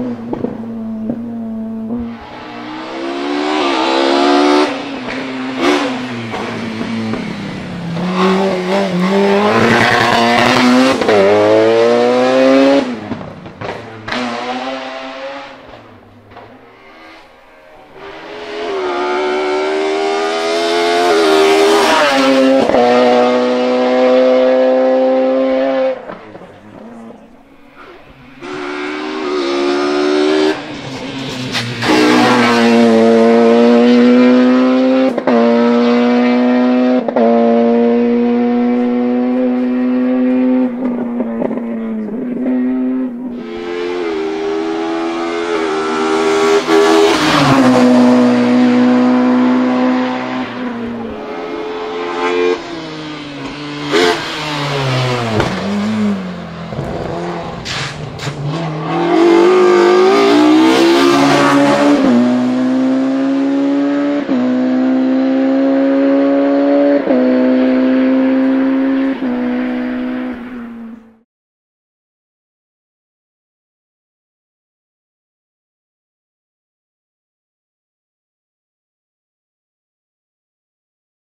Mm-hmm.